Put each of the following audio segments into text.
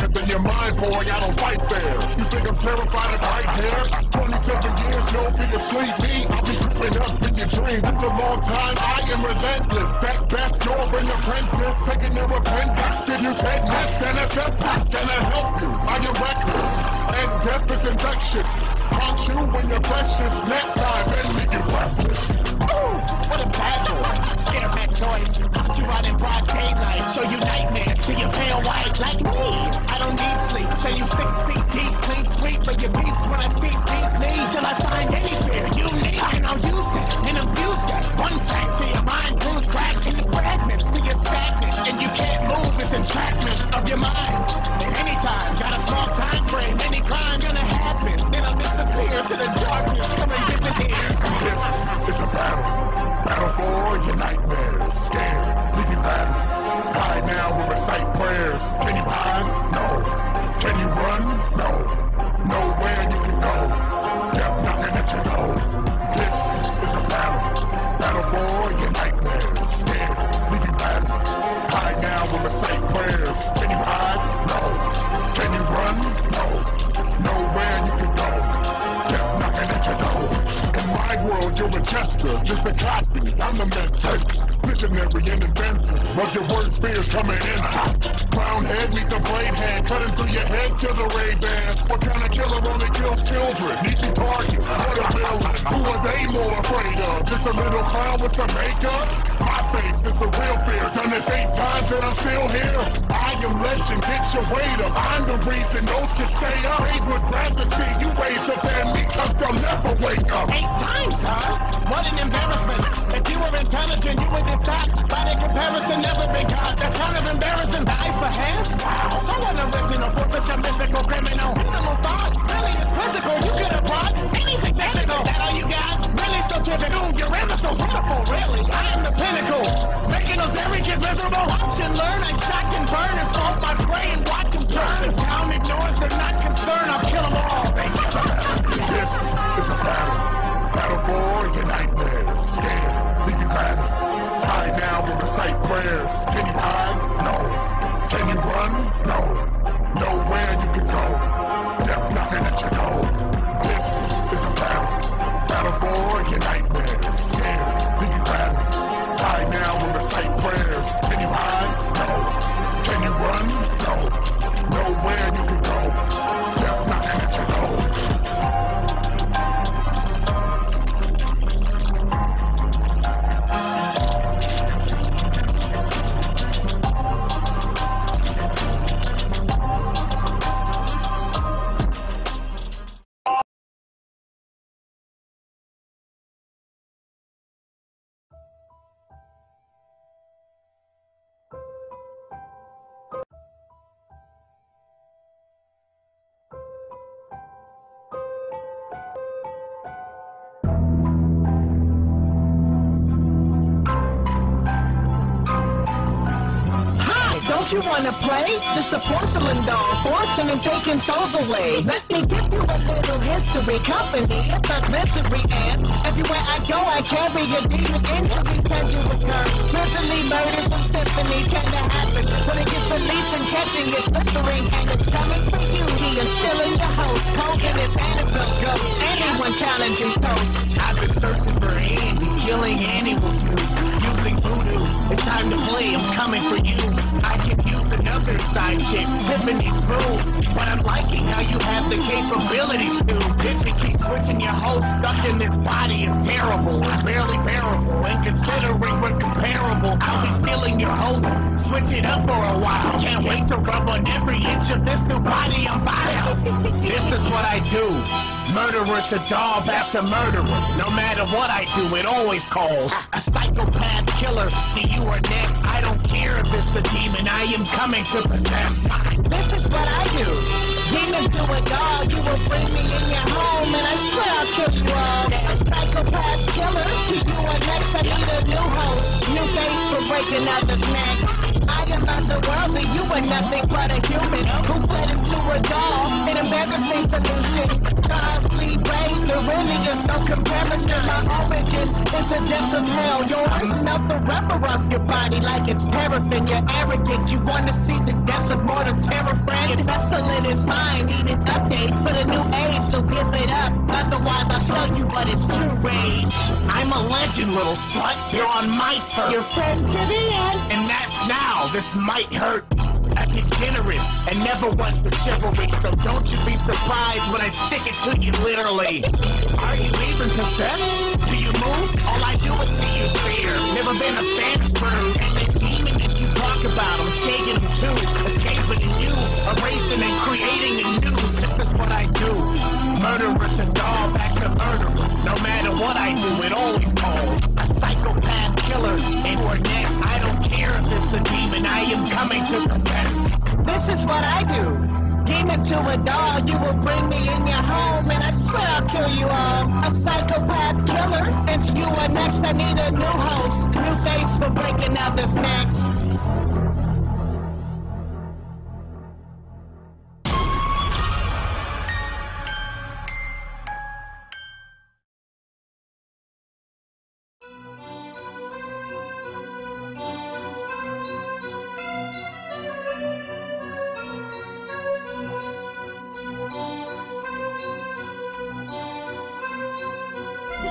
there, then your mind, boy, I don't fight fair. You think I'm terrified of right here? 27 years, you'll be asleep. Me, I'll be creeping up in your dream. It's a long time, I am relentless. At best, you're an apprentice. Taking your appendix. Did you take this? And a pest, and I help you. I am reckless. And death is infectious. Punch you when you're precious. Neck time and leave you breathless. What a bad boy. Scared that choice. Caught you out in broad daylight. Show you nightmares. See you pale white like me. I don't need sleep. Say you six feet deep. Clean sweep. But your beats when I see deeply. Till I find any fear unique. And I'll use that and abuse that. One fact to your mind. Bruise cracks and fragments. To your stagnant. And you can't move this entrapment of your mind. At any time. Got a small time frame. Any crime gonna happen. Then I'll disappear to the darkness. Battle. Battle for your nightmares. Scared, leave you battle. Hide now and recite prayers. Can you hide? No. Can you run? You're a Chester, just a copy. I'm the mentor, visionary and inventor of your worst fears coming in. Crown head, meet the blade hand, cutting through your head to the Ray Bans. What kind of killer only kills children? Easy targets, a little clown with some makeup? My face is the real fear. Done this eight times and I'm still here. I am legend, get your weight up. I'm the reason those kids stay up. They would rather see you raise up than me, cause they'll never wake up. Eight times, huh? What an embarrassment. If you were intelligent, you would decide. By the comparison, never been caught. That's kind of embarrassing. Eyes for hands? Wow, so unoriginal for such a mythical criminal. Minimal thought. Really, it's quizzical. You could have brought anything fictional. That all you got? So typical. Your answer so wonderful, really. I am the pinnacle. Making those dairy kids miserable. Watch and learn. I shock and burn and fold my prey and watch them turn. The town ignores. They're not concerned. I'll kill them all. This is a battle. Battle for your nightmares. Scared, leave you battle. Hide now and recite prayers. Can you hide? No. Can you run? No. You wanna play? Just a porcelain doll, forcing and taking souls away. Let me give you a little history, company, it's misery, and everywhere I go, I carry a demon injury. Can you occur? Misery murders with symphony tend to happen. When it gets released and catching, it's flickering, and it's coming for you. He is still in the host, poking his Annabelle's ghost. Anyone challenging toast. I've been searching for Andy, killing Annie will. Using voodoo, it's time to play, I'm coming for you. I could use another side chick, Tiffany's brew. But I'm liking how you have the capabilities to. You keep switching your whole stuck in this body, it's terrible, it's barely bearable. And considering we're comparable, I'll be stealing your host. Switch it up for a while. Can't wait to rub on every inch of this new body I'm vile. This is what I do. Murderer to doll, back to murderer. No matter what I do, it always calls. A psychopath killer, you are next. I don't care if it's a demon, I am coming to possess. This is what I do. Demon to a dog, you will bring me in your home, and I swear I'll kill you all. Psychopath killer, you are next. I need a new host, new face for breaking necks. I am otherworldly, you are nothing but a human who fled into a doll. An embarrassing solution. Charles Lee Ray, the really is no comparison. My origin is the depths of hell. Yours melt the rubber off your body like it's paraffin. You're arrogant. You wanna see the depths of mortal terror, friend? Your vessel it is mind, Need an update for the new age, so give it up. Otherwise, I'll show you what is true rage. I'm a legend, little slut. You're on my turf. Your friend to the end. And that's now. This might hurt. A degenerate and never one for chivalry. So don't you be surprised when I stick it to you literally. Are you even possessed? Do you move? All I do is see you fear. Never been a fan of bird. And the demon that you talk about, I'm shaking them too. Escaping in you, erasing and creating. This is what I do. Murderer to dog, back to murderer. No matter what I do, it always calls. A psychopath killer. And we're next. I don't care if it's a demon. I am coming to possess. This is what I do. Demon to a dog, you will bring me in your home, and I swear I'll kill you all. A psychopath killer, and you are next. I need a new host, new face for breaking others' this Starting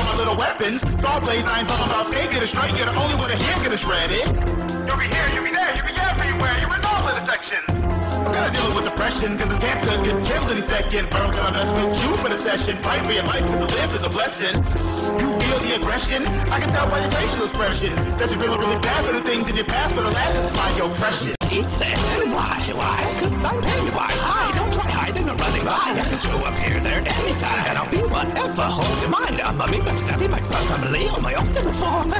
on my little weapons. Saw blades, I ain't talking about skate, get it straight, you're the only one here, get it shredded. You'll be here, you'll be there, you'll be everywhere, You're in all of the sections. I'm gonna deal with depression, cause the cancer could kill any second. But I'm gonna mess with you for the session. Fight for your life, cause to live is a blessing. You feel the aggression? I can tell by your facial expression that you're feeling really bad for the things in your past, but alas, it's my oppression. Eat it. Why, why? Cause I'm pennywise. I don't in by. I can show up here, there, anytime. And I'll be whatever holds in mind. I'm a me, I'm snappy, my family, on my ultimate form.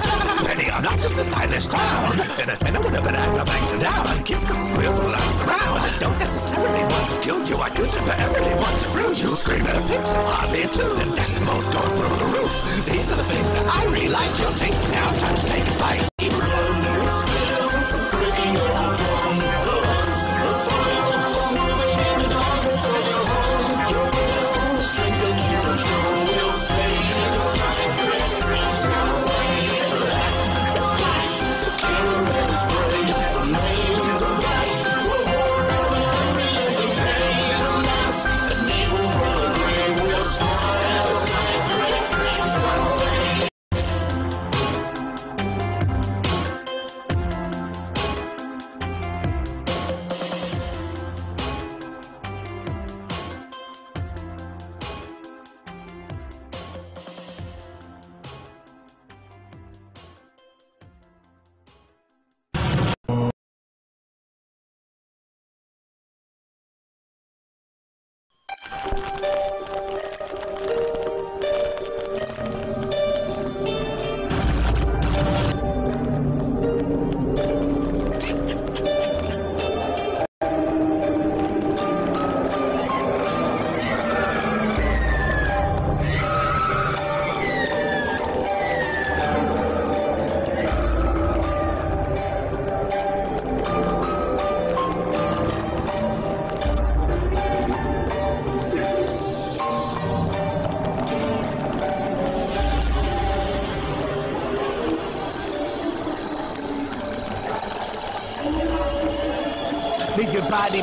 Penny, I'm not just a stylish clown. In a tenor with a banana bangs it down. Kids can squeal, so life's around. I don't necessarily want to kill you. I could, but I really want to fruit you. Scream at a pitch, it's hardly too, tune. And decimals going through the roof. These are the things that I really like. Your taste now, time to take a bite. Even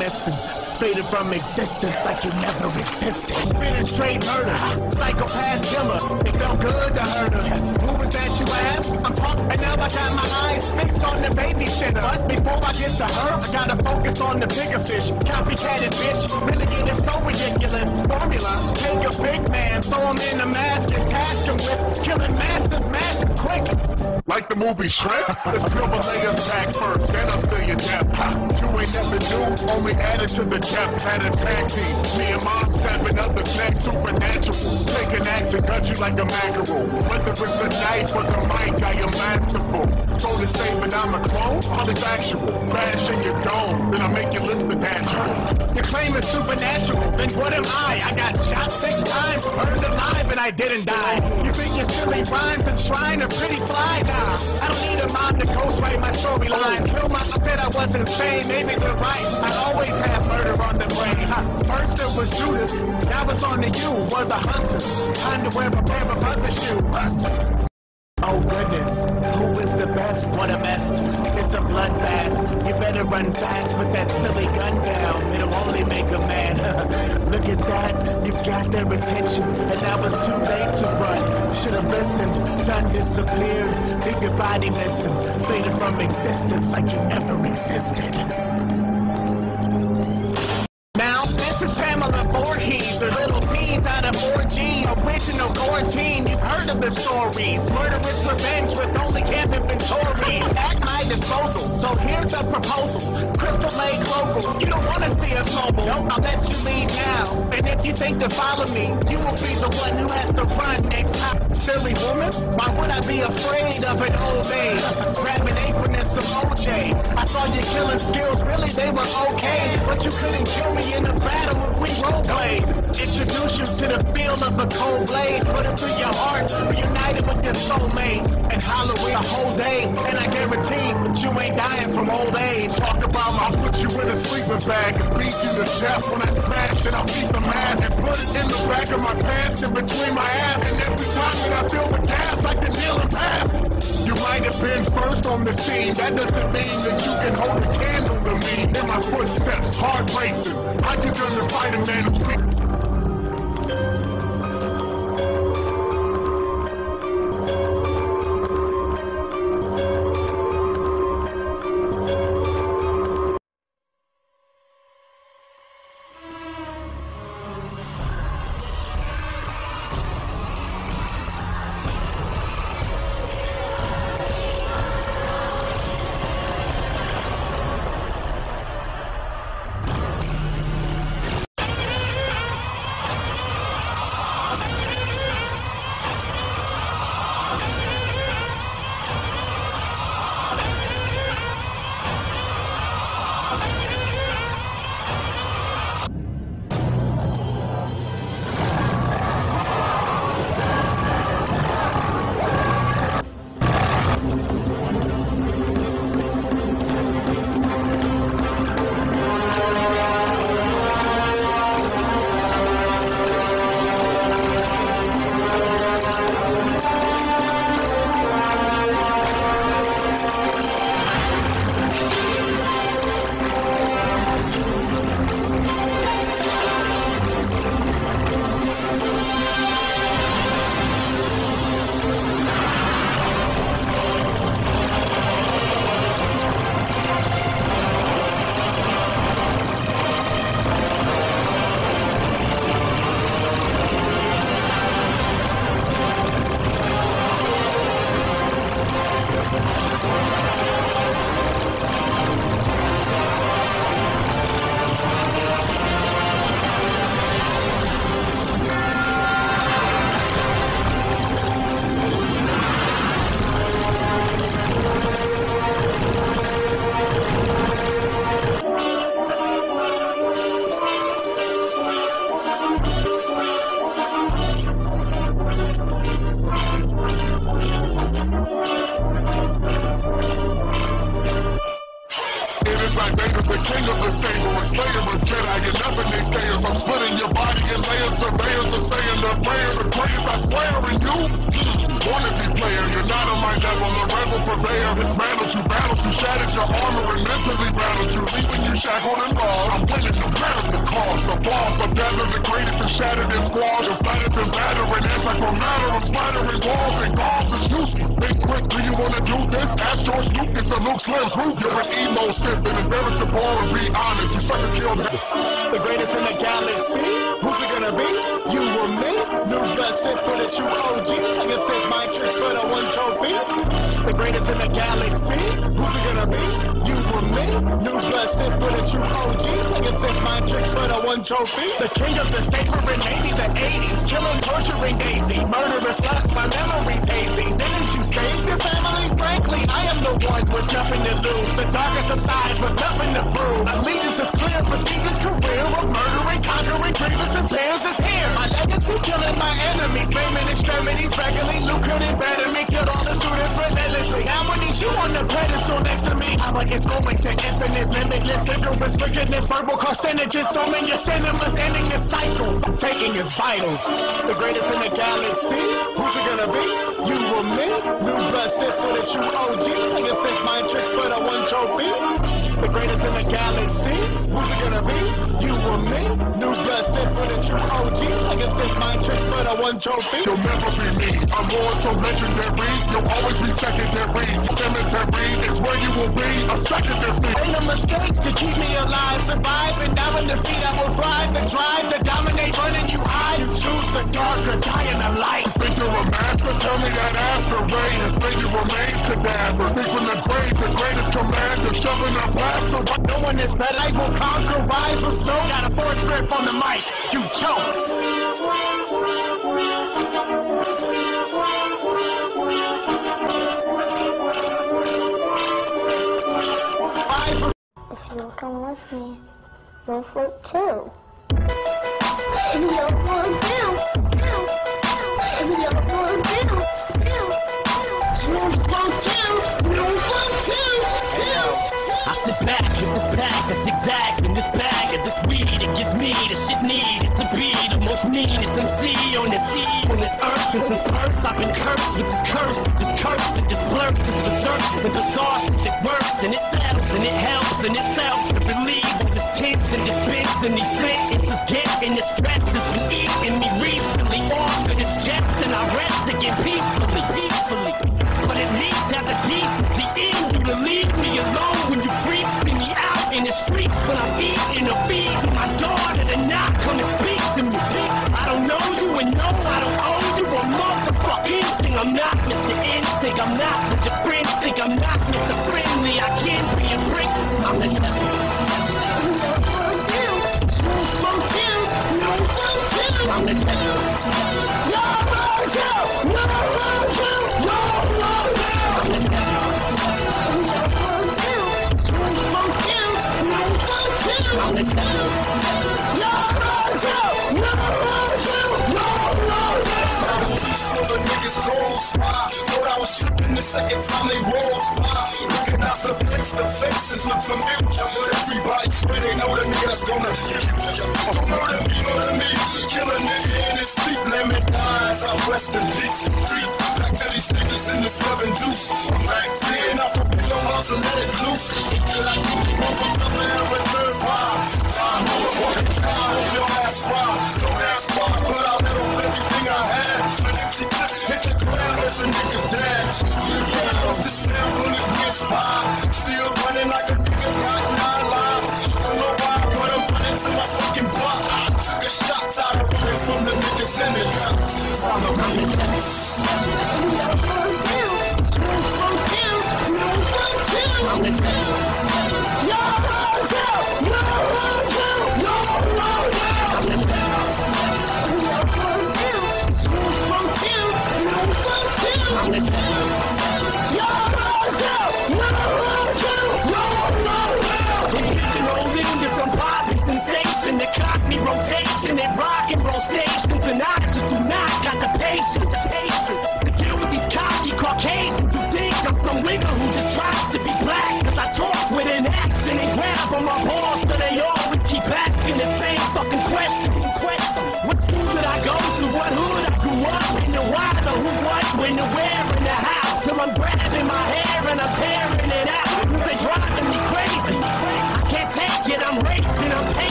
missing. Faded from existence like you never existed. Spinning straight murder, psychopath killer. It felt good to hurt her. Who was that you asked? I'm talking, and now I got my eyes fixed on the baby shitter. But before I get to her, I gotta focus on the bigger fish. Copycatted bitch, really is so ridiculous. Formula, take a big man, throw him in a mask and task him with killing massive, massive quick. Like the movie Shrek, let's peel the layers back first, then I'll steal your. Ha, You ain't never new, only added to the depth. Had a tag team, me and mom stabbing up the snack supernatural. Take an axe and cut you like a mackerel. Whether it's a knife or the mic, I am masterful. To say, but I'm a clone, all is actual. Bash in your dome, then I make you look the natural. Your claim is supernatural, then what am I? I got shot six times, burned alive, and I didn't die. You think your silly rhymes and shrine are pretty fly now? I don't need a mom to ghostwrite my storyline. Kill my, I said I wasn't sane, maybe you're right. I always have murder on the brain. First it was Judas, now it's on to you, was a hunter. Time to wear a pair of other shoes. Oh goodness, who is the best? What a mess. It's a bloodbath. You better run fast with that silly gun down. It'll only make them mad. Look at that, you've got their attention. And now it's too late to run. Should've listened, done disappeared. Leave your body missing. Faded from existence like you never existed. Proposal. Crystal Lake local. You don't want to see us mobile. Nope, I'll let you lead now. And if you think to follow me, you will be the one who has to run next time. Silly woman, why would I be afraid of an old age? Grab an apron and some OJ. I saw your killing skills, really they were okay. But you couldn't kill me in a battle if we roleplayed. Introduce you to the feel of a cold blade. Put it through your heart, reunited with your soulmate. And Halloween a whole day, and I guarantee you ain't dying from old age. Talk about I'll put you in a sleeping bag and beat you to death when I smash it. I'll in the back of my pants and between my ass. And every time that I feel the gas, I can kneel and pass. You might have been first on the scene. That doesn't mean that you can hold a candle to me. In my footsteps, hard racing. How you gonna fight a man who's The greatest in the galaxy. Who's it gonna be? You or me? New blood sip for the true OG. I can sip my tricks for the one trophy. The king of the sacred Navy, the 80s. Killing, torturing Daisy. Murderous lust, my memory's hazy. Didn't you save your family? Frankly, I am the one with nothing to lose. The darkest of sides with nothing to prove. Allegiance is clear, prestigious career of murdering, conquering, grievous and pairs is here. My legacy killing my enemies, maiming extremities, regularly lucrative, better me kill all the students relentlessly. Now when you on the pedestal next to me, I'm like it's going to infinite, limitless, ignorance, wickedness, verbal carcinogens, storming your cinemas, ending the cycle, taking his vitals. The greatest in the galaxy, who's it gonna be? You or me? New blood sip for the true OG. I can sip my tricks for the one trophy. The greatest in the galaxy. Who's it gonna be? You or me? New blood sip for the true OG. I can save my tricks for the one trophy. You'll never be me. I'm more so legendary. You'll always be secondary. Cemetery is where you will be. A second defeat. Ain't a mistake to keep me alive, survive, and now in defeat I will thrive. The drive to dominate, running you high. You choose the dark or die in the light. Think you're a master? Tell me that after rain has made you remains cadavers. Think from the grave, the greatest commander, shoving a blaster. No one is better. I will conquer, rise with snow. Got a force grip on the mic. You choke. If you'll come with me, you'll float too. Maybe you'll float too. Maybe you'll Gives the shit needed to be the most meanest MC on this sea, on this earth. And since birth, I've been cursed with this curse, with this curse, and this blur, this berserk, and bizarre shit that works, and it sells, and it helps, and it sells to believe all this tense and this spins and these sentences getting the stress that's been eating me recently. Cold. Thought I was tripping the second time they rolled by. Recognize the face, the faces look familiar, but everybody swear they know the nigga that's gonna kill you. Don't murder me, murder me. Kill a nigga in his sleep, let me die as I rest in peace. Deep back to these niggas in the seven deuce. I'm back 10, I prepare about to let it loose. Till I do one from nothing and return five. Time motherfucking time, your ass ride. Don't ask why, hit the ground as a nigga dead. Yeah, it's the sound bullet whisper. Still running like a nigga got nine lives. Don't know why, but I'm running to my fucking block. Took a shot, tired of running from the niggas and the cops. On the beat. You'll float too. Caught me rotation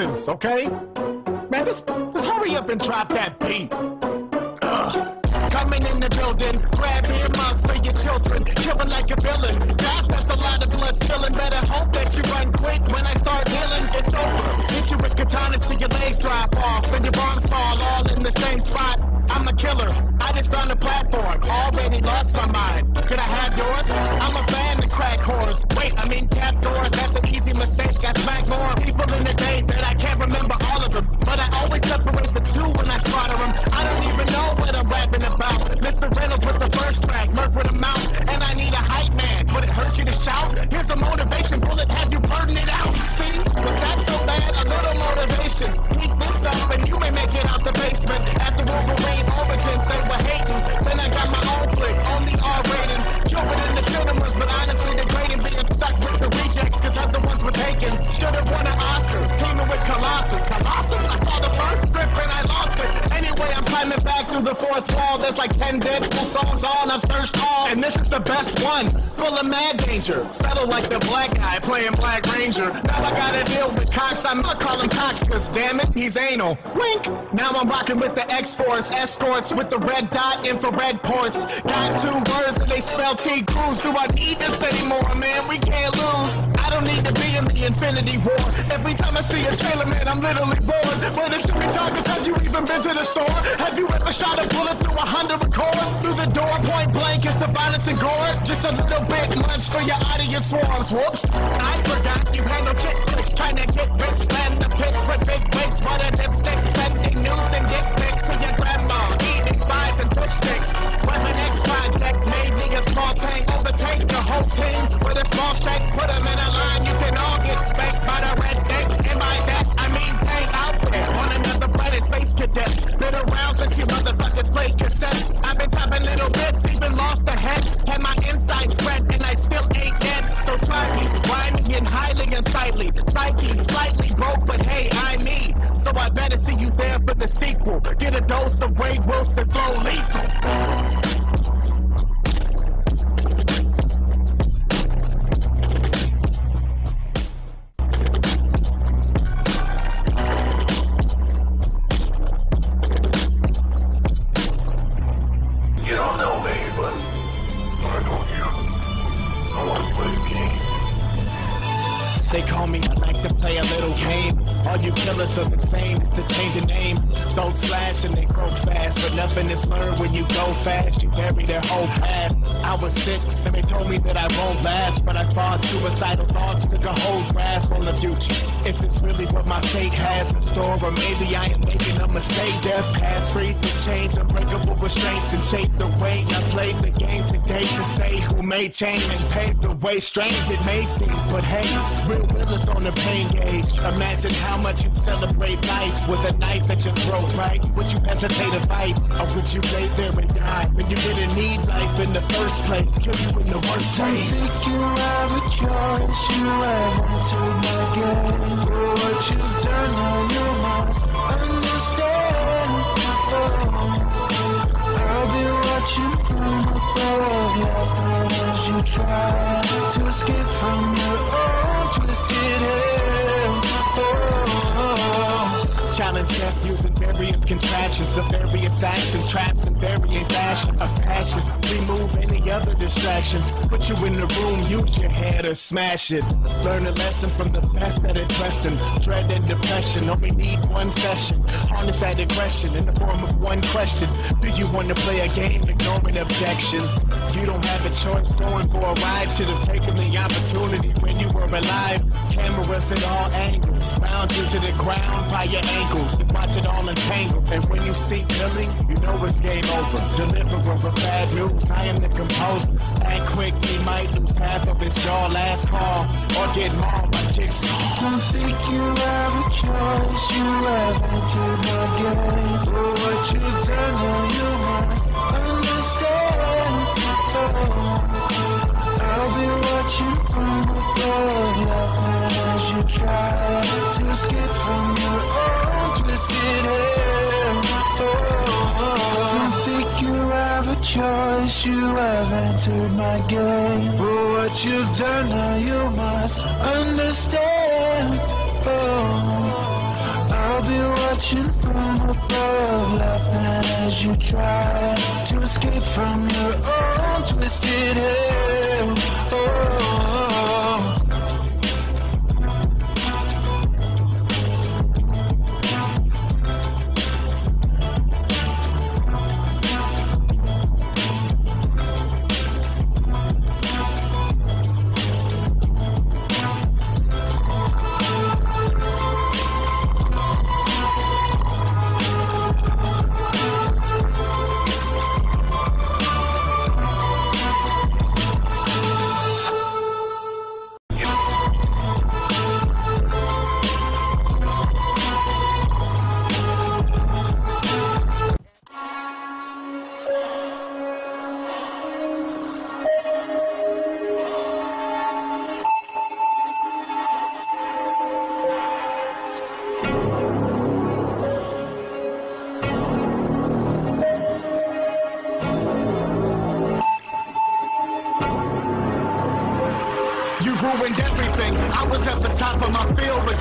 okay? Man, just, just hurry up and drop that beat. Ugh. Coming in the building, grab earmuffs for your children, killing like a villain. Gosh, that's a lot of blood spilling. Better hope that you run quick when I start healing. It's over. Hit you with katanas till your legs drop off and your bombs fall all in the same spot. I'm a killer. I just found a platform. Already lost my mind. Could I have yours? I'm a fan of crack whores. Wait, I mean cap doors. Out the basement. After through the fourth wall. There's like 10 Deadpool songs on, I've searched all. And this is the best one, full of mad danger. Settle like the black guy playing Black Ranger. Now I gotta deal with Cox, I'm not calling Cox, cause damn it, he's anal. Wink! Now I'm rocking with the X-Force, escorts with the red dot, infrared ports. Got two words and they spell T Cruz. Do I need this anymore, man? We can't lose. I don't need to be in the Infinity War. Every time I see a trailer, man, I'm literally bored. But if you talkers, have you even been to the store? Have you ever shot a bullet through a Honda Accord? Through the door, point blank, is the violence and gore. Just a little bit much for your audience swarms. Whoops, I forgot you handle chick flicks, trying to get rich, land the pics with big wigs, butter dipstick, team with a small shake. Put 'em in a line, you can all get spanked by the red dick. And by that, I mean tank out there on another planet, space cadets. Been around since you motherfuckers played cassettes. I've been chopping little bits, even lost a head. Had my insides spread, and I still ain't dead. So try me, rhyming and highly unsightly. Psyche, slightly broke, but hey, I'm me. So I better see you there for the sequel. Get a dose of Wade Wilson flow lethal. Fast. You bury that whole past. I was sick, and they told me that I won't last, but I fought suicidal thoughts, took a whole grasp on the future. Is this really what my fate has in store, or maybe I am making a mistake? Death pass free the chains, unbreakable restraints, and shape the way I played the game today to say who made change and paved the way. Strange it may seem, but hey, real will is on the pain gauge. Imagine how much you celebrate life with a knife at your throat, right? Would you hesitate to fight, or would you lay there and die when you didn't need life in the first place? Kill you in the worst I way. think you have a choice, you have entered my game For what you've done, now you must understand I'll be watching from above Laughing as you try to escape from your own twisted head oh. Challenge death using various contraptions, the various actions, traps and varying fashions of passion. Remove any other distractions. Put you in the room, use your head or smash it. Learn a lesson from the best at addressing dread and depression. Only need one session. Harness that aggression in the form of one question. Do you want to play a game ignoring objections? You don't have a choice going for a ride. Should have taken the opportunity when you were alive. Cameras at all angles, bound you to the ground by your ankles. Watch it all entangle. And when you see killing, you know it's game over. Deliverer of bad news, I am the composer. Act quick, he might lose half of his jaw last call. Or get mauled by jigsaw. Don't think you have a choice, you have entered my game For what you've done, now you must understand I'll be watching from above Laughing as you try to escape from your own twisted head choice, you have entered my game. For what you've done, now you must understand. Oh, I'll be watching from above, laughing as you try to escape from your own twisted hell. Oh.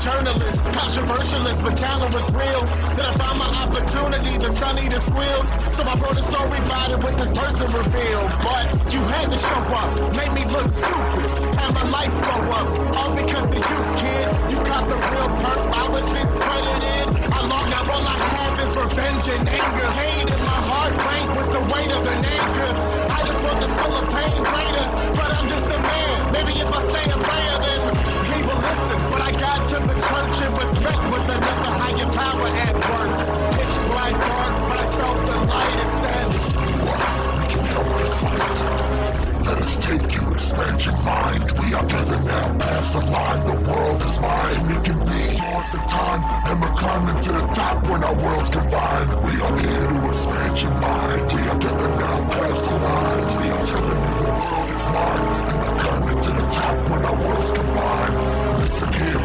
Journalist, controversialist, but talent was real. Then I found my opportunity, the sun either squealed. So I wrote a story about it with this person revealed. But you had to show up, made me look stupid, had my life blow up. All because of you, kid. You caught the real perk, I was discredited. I lost, now all I have is revenge and anger. Hate in my heart rank with the weight of an anchor. I just want the soul of pain greater, but I'm just a man. Maybe if I say a prayer, then listen. But I got to the church and was met with another higher power at work. Pitch black dark, but I felt the light. It says, We can help you fight. Let us take you, expand your mind. We are now, past the line. The world is mine, and it can be yours in time. And we're climbing to the top when our worlds combine. We are here to expand your mind. We are now, past the line. We are telling you the world is mine, and we're climbing to the top when our worlds combine. Brock,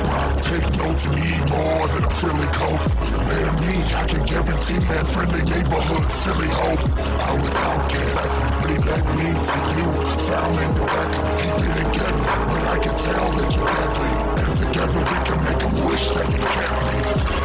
take notes. We need more than a frilly coat. Wear me, I can guarantee man friendly neighborhood, silly hope. I was outcast, but he led me to you. Found indirectly, he didn't get me, but I can tell that you're deadly. And together we can make him wish that he kept me.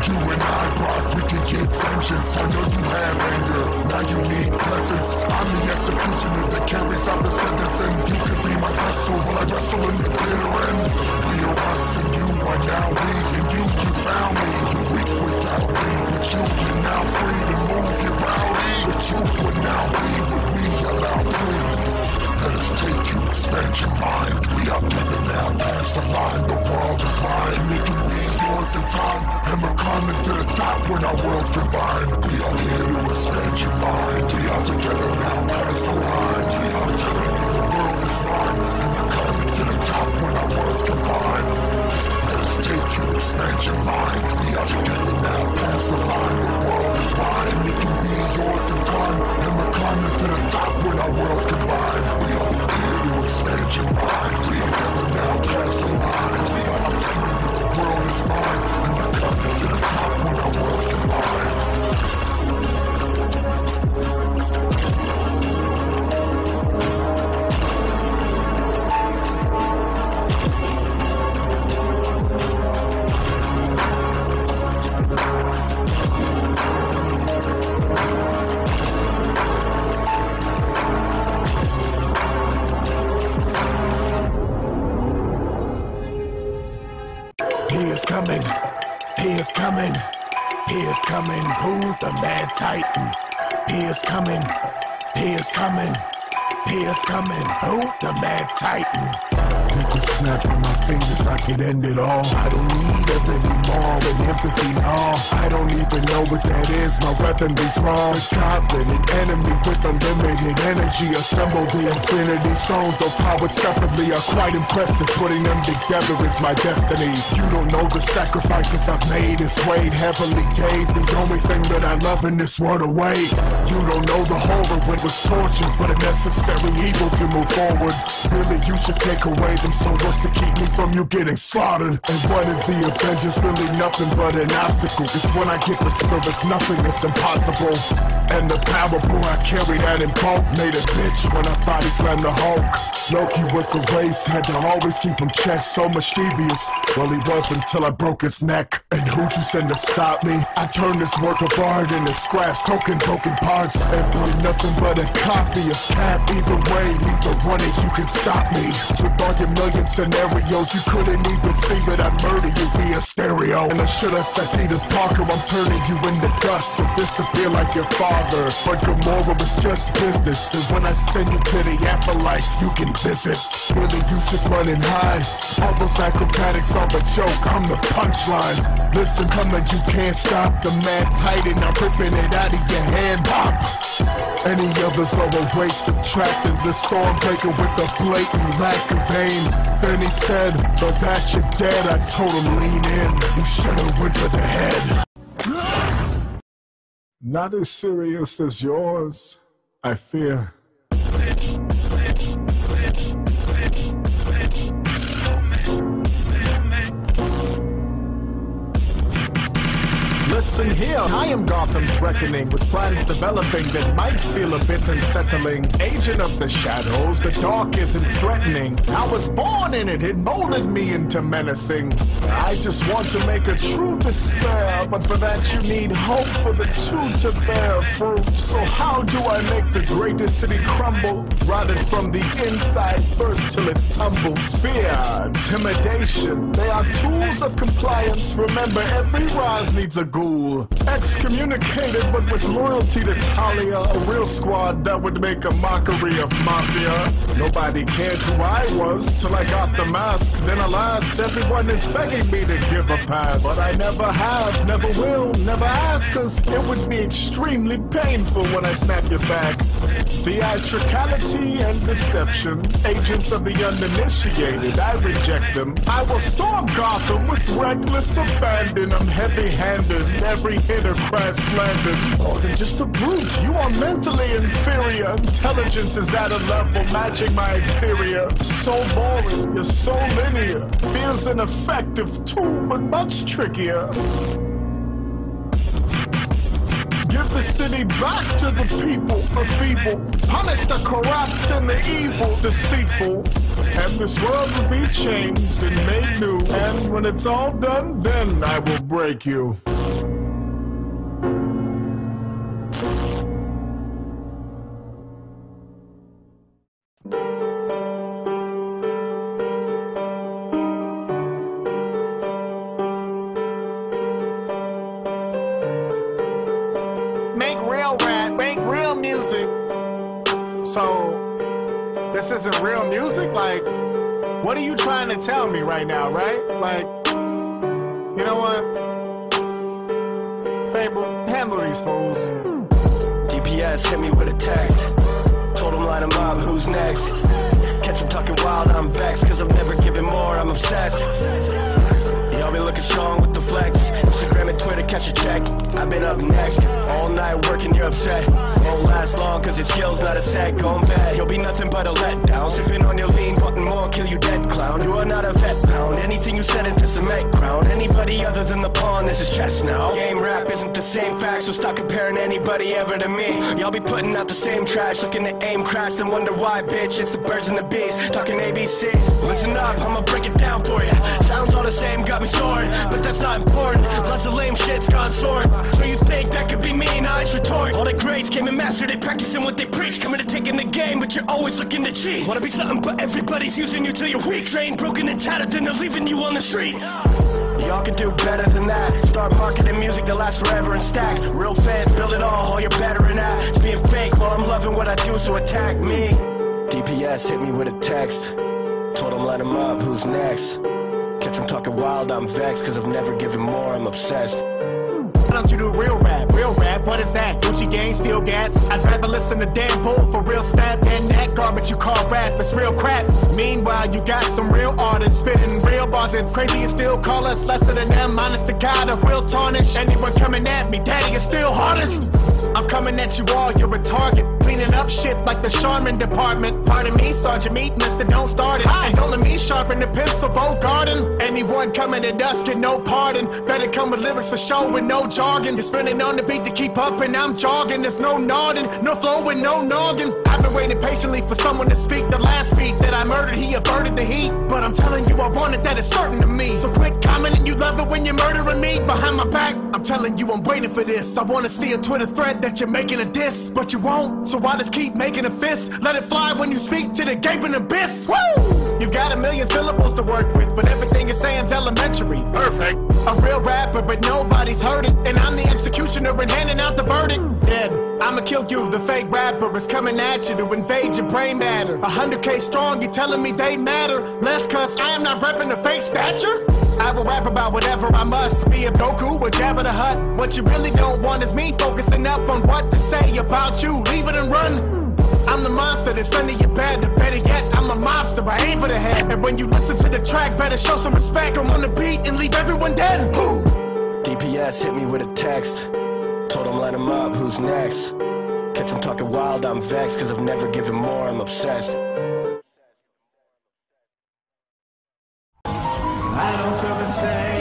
You and I, Brock, we can get vengeance. I know you have anger, now you need presence. I'm the executioner that carries out the sentence, and you could be my vessel while I wrestle in the bitter end. We are us and you are now and you, you found me. You're weak without me, but you, you're now free to move your rowdy. The truth would now be what we allow, please. Let us take you, expand your mind. We are now, past the line. The world is mine, and it can be yours in time. And we're climbing to the top when our worlds combine. We are here to expand your mind. We are together now, past the line. We are telling you the world is mine, and we're climbing to the top when our worlds combine. Take you, expand your mind. We are together now, past the line. The world is mine, and it can be yours in time. And we're climbing to the top when our worlds combine. We are here to expand your mind. We are together now, the line. We are He is coming. Who the mad titan? With the snap of my fingers, I can end it all. I don't need it anymore with empathy, no. I don't even know what that is. My weapon is wrong. A an enemy with unlimited energy. Assemble the infinity stones, though powered separately, are quite impressive. Putting them together is my destiny. You don't know the sacrifices I've made. It's weighed heavily, gave the only thing that I love in this world away. You don't know the horror when it was torture, but a necessary evil to move forward. Really, you should take away them symbols to keep me from you getting slaughtered. And of the Avengers really nothing but an obstacle. It's when I get the skill, there's nothing that's impossible. And the power, boy, I carry that in bulk. Made a bitch when I body slammed the Hulk. Loki was a waste, had to always keep him checked. So mischievous. Well, he was until I broke his neck. And who'd you send to stop me? I turned this work of art into scraps, token broken parts. And boy, nothing but a copy of cap. Either way, neither one of you can stop me. Took all your million scenarios, you couldn't even see, but I murder you via stereo. And I should have said Peter Parker, I'm turning you into dust, so disappear like your father. But Gamora was just business, and when I send you to the afterlife, you can visit. Really, you should run and hide. All those acrobatics are a joke, I'm the punchline. Listen, coming, you can't stop the mad titan. I'm ripping it out of your hand, pop. Any others are a waste of tracking the stormbreaker with a blatant lack of aim. Then he said, but that you're dead, I told him lean in. You should've went for the head. Not as serious as yours, I fear. Listen here, I am Gotham's reckoning with plans developing that might feel a bit unsettling. Agent of the shadows, the dark isn't threatening. I was born in it, it molded me into menacing. I just want to make a true despair, but for that you need hope for the two to bear fruit. So how do I make the greatest city crumble? Rotted from the inside first till it tumbles. Fear, intimidation, they are tools of compliance. Remember, every rise needs a ghoul. Excommunicated, but with loyalty to Talia, a real squad that would make a mockery of Mafia. Nobody cared who I was till I got the mask. Then alas, everyone is begging me to give a pass. But I never have, never will, never ask, cause it would be extremely painful when I snap your back. Theatricality and deception, agents of the uninitiated, I reject them. I will storm Gotham with reckless abandon. I'm heavy handed, every crash landed. Oh, More than just a brute, you are mentally inferior. Intelligence is at a level matching my exterior. So boring, you're so linear. Feels ineffective too, but much trickier. Give the city back to the people, the feeble. Punish the corrupt and the evil, deceitful. And this world will be changed and made new. And when it's all done, then I will break you. Are you trying to tell me right now, right? Like, you know what? Fable, handle these fools. DPS hit me with a text. Told him line him up, who's next? Catch him talking wild, I'm vexed. Cause I've never given more, I'm obsessed. Y'all be looking strong with the flex. Instagram and Twitter, catch a check. I've been up next. All night working, you're upset. Won't last long, cause your skills not a set. Going bad, you'll be nothing but a letdown. Sipping on your lean, button more, kill you dead clown. You are not a vet pound. Anything you said into cement ground. Anybody other than the pawn, this is chess now. Game rap isn't the same fact, so stop comparing anybody ever to me. Y'all be putting out the same trash, looking to aim crash, then wonder why, bitch. It's the birds and the bees, talking ABCs. Listen up, I'ma break it down for ya. Sounds all the same, got me soaring, but that's not important. Lots of lame shit's gone soaring. So you think that could be me? Nah, it's retort. All the greats came and mastered it, practicing what they preach. Coming to taking the game, but you're always looking to cheat. Wanna be something, but everybody's using you till you're weak. Train broken and tattered, then they're leaving you on the street. Y'all can do better than that. Start marketing music that lasts forever and stack. Real fans build it all, all you're better than that. It's being fake while I'm loving what I do, so attack me. DPS hit me with a text. Told him let him up, who's next? Catch him talking wild, I'm vexed, cause I've never given more, I'm obsessed. Why don't you do real rap? Real rap, what is that? Gucci gang, steel gats. I'd rather listen to Dan Bull for real stat than that garbage you call rap. It's real crap. Meanwhile, you got some real artists spitting real bars. It's crazy you still call us lesser than them. Minus the god of real tarnish. Anyone coming at me, daddy is still hardest. I'm coming at you all, you're a target. Cleaning up shit like the Charmin department. Pardon me, Sergeant Meatness Mister don't start it. And don't let me sharpen the pencil, Bow Garden. Anyone coming at us get no pardon. Better come with lyrics for show with no jargon. You're spinning on the beat to keep up, and I'm jogging. There's no nodding, no flow with no noggin. I've been waiting patiently for someone to speak. The last beat that I murdered, he averted the heat. But I'm telling you, I wanted that is certain to me. So quit commenting, you love it when you're murdering me behind my back. I'm telling you, I'm waiting for this. I wanna see a Twitter thread that you're making a diss, but you won't. So why just keep making a fist? Let it fly when you speak to the gaping abyss. Woo! You've got a million syllables to work with, but everything you're saying's elementary. Perfect. A real rapper, but nobody's heard it. And I'm the executioner and handing out the verdict. Dead. I'ma kill you, the fake rapper is coming at you to invade your brain matter. A hundred K strong, you telling me they matter. Less cause I am not repping a fake stature. I will rap about whatever I must. Be a Goku or Jabba the Hutt. What you really don't want is me focusing up on what to say about you. Leave it and run. I'm the monster that's under your bed. Better yet, I'm a mobster. I aim for the head. And when you listen to the track, better show some respect. I'm on the beat and leave everyone dead. Who? DPS hit me with a text. Told him let him up, who's next? Catch him talking wild, I'm vexed, cause I've never given more, I'm obsessed. I don't feel the same.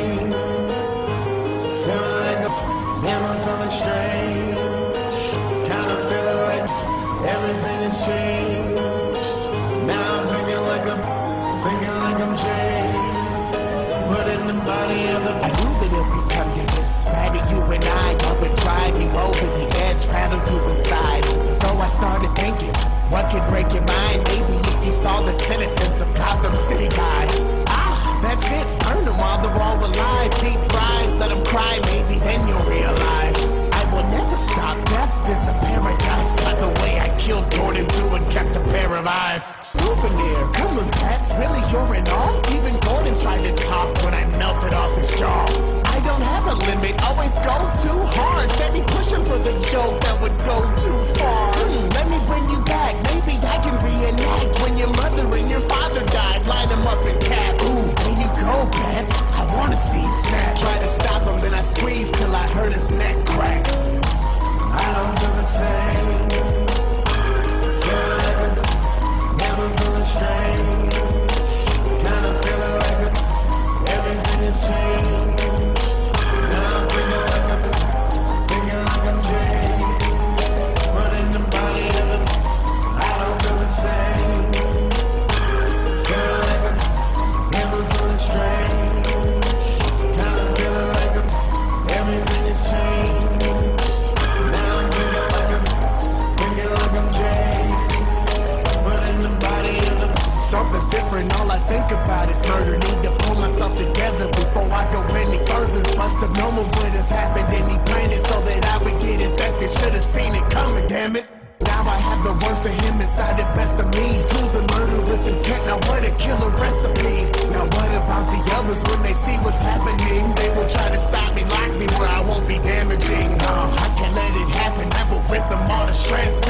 Could break your mind? Maybe if you saw the citizens of Gotham City guy. Ah, that's it. Burn them while they're all alive. Deep fried, let them cry. Maybe then you'll realize I will never stop. Death is a paradise. By the way I killed Gordon too and kept a pair of eyes. Souvenir, come on, cats. Really, you're in awe? Even Gordon tried to talk when I melted off his jaw. I don't have a limit, always go too hard. Steady pushing for the joke that would go too far. Hmm, let me bring you back. Maybe I can reenact when your mother and your father died. Line them up in cat. Ooh, there you go, cats. I wanna see you snap. Try to stop him, then I squeezed till I heard his neck crack. I don't feel the same. A, damn, feeling strange. Kinda feeling like a, everything has changed. Think about is murder. Need to pull myself together before I go any further. Must have known what would have happened, and he planned it so that I would get infected. Should have seen it coming, damn it. Now I have the worst of him inside the best of me. Tools of murderous intent, now what a killer recipe. Now what about the others when they see what's happening? They will try to stop me, lock me where I won't be damaging. Uh, I can't let it happen, I will rip them all to shreds.